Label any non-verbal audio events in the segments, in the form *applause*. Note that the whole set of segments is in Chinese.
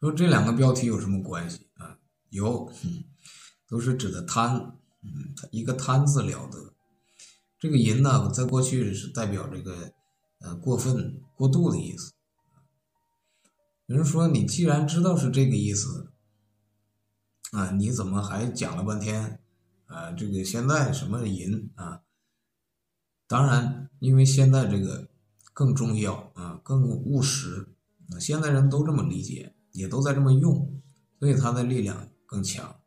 说这两个标题有什么关系啊？有，都是指的贪，嗯，一个贪字了得。这个淫呢，在过去是代表这个呃过分、过度的意思。有人说，你既然知道是这个意思，啊，你怎么还讲了半天啊？这个现在什么淫啊？当然，因为现在这个更重要啊，更务实，现在人都这么理解。也都在这么用，所以它的力量更强。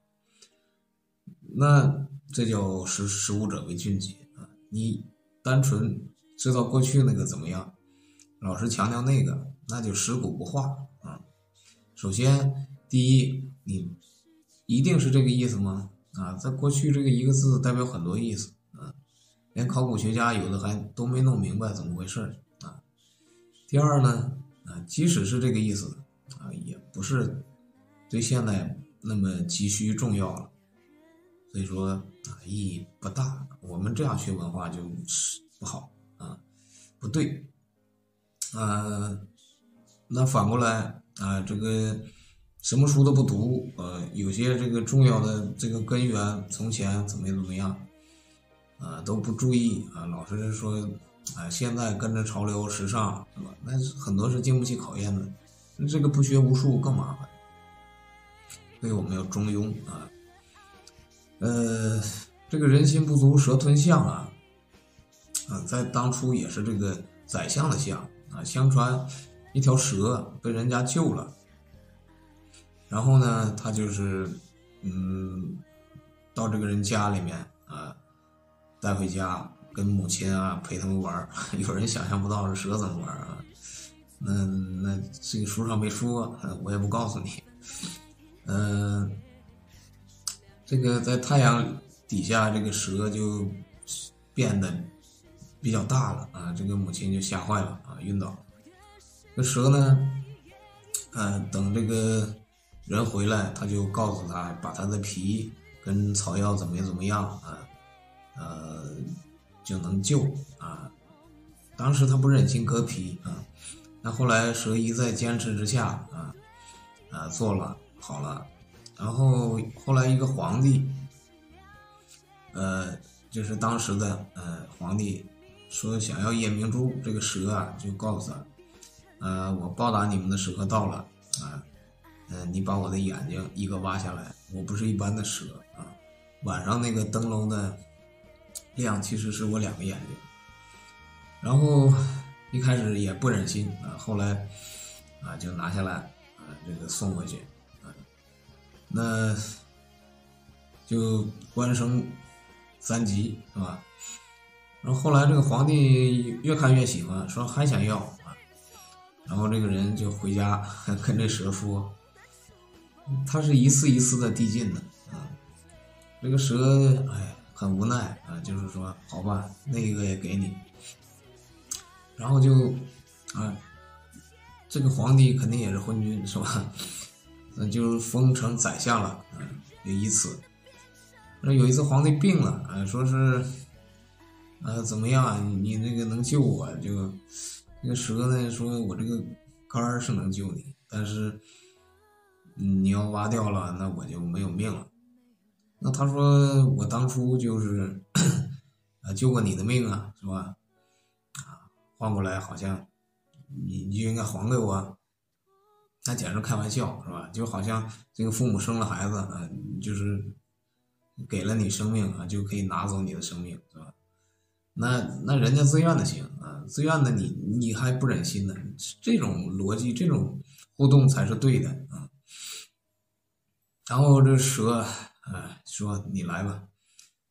那这叫识识物者为俊杰啊！你单纯知道过去那个怎么样，老是强调那个，那就食古不化啊。首先，第一，你一定是这个意思吗？啊，在过去这个一个字代表很多意思啊，连考古学家有的还都没弄明白怎么回事啊。第二呢，啊，即使是这个意思。啊，也不是对现在那么急需重要了，所以说啊，意义不大。我们这样学文化就是不好啊，不对。啊，那反过来啊，这个什么书都不读，呃，有些这个重要的这个根源，从前怎么怎么样，啊，都不注意啊，老是说啊，现在跟着潮流时尚，是吧？那很多是经不起考验的。那这个不学无术更麻烦，所以我们要中庸啊。呃，这个人心不足蛇吞象啊，啊，在当初也是这个宰相的相啊。相传一条蛇被人家救了，然后呢，他就是嗯，到这个人家里面啊，带回家跟母亲啊陪他们玩 *laughs* 有人想象不到这蛇怎么玩啊。那那这个书上没说，我也不告诉你。嗯，这个在太阳底下，这个蛇就变得比较大了啊，这个母亲就吓坏了啊，晕倒。这蛇呢，嗯，等这个人回来，他就告诉他，把他的皮跟草药怎么怎么样啊，呃，就能救啊。当时他不忍心割皮啊。那后来蛇一再坚持之下，啊，啊做了好了，然后后来一个皇帝，呃，就是当时的呃皇帝说想要夜明珠，这个蛇啊就告诉他，呃，我报答你们的时刻到了，啊，嗯，你把我的眼睛一个挖下来，我不是一般的蛇啊，晚上那个灯笼的亮其实是我两个眼睛，然后。一开始也不忍心啊，后来啊就拿下来啊，这个送回去啊，那就官升三级是吧？然后后来这个皇帝越看越喜欢，说还想要啊，然后这个人就回家 *laughs* 跟这蛇说，他是一次一次的递进的啊，这个蛇哎很无奈啊，就是说好吧，那个也给你。然后就，啊，这个皇帝肯定也是昏君是吧？那就封成宰相了，嗯，就以此。那有一次皇帝病了，啊，说是，呃，怎么样？你那个能救我？就那个蛇呢，说我这个肝儿是能救你，但是你要挖掉了，那我就没有命了。那他说我当初就是 *coughs* 啊救过你的命啊，是吧？啊换过来好像，你你就应该还给我，那简直开玩笑是吧？就好像这个父母生了孩子啊，就是给了你生命啊，就可以拿走你的生命是吧？那那人家自愿的行啊，自愿的你你还不忍心呢？这种逻辑这种互动才是对的啊。然后这蛇啊说你来吧，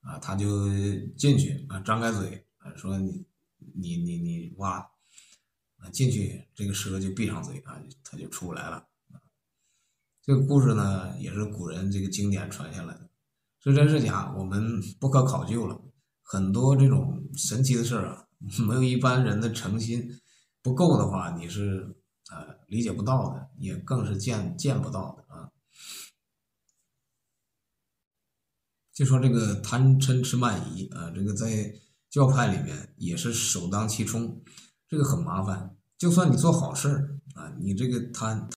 啊他就进去啊张开嘴啊说你。你你你挖啊进去，这个蛇就闭上嘴啊，它就出不来了。这个故事呢，也是古人这个经典传下来的，是真是假，我们不可考究了。很多这种神奇的事儿啊，没有一般人的诚心不够的话，你是啊理解不到的，也更是见见不到的啊。就说这个贪嗔痴慢疑啊，这个在。教派里面也是首当其冲，这个很麻烦。就算你做好事儿啊，你这个贪。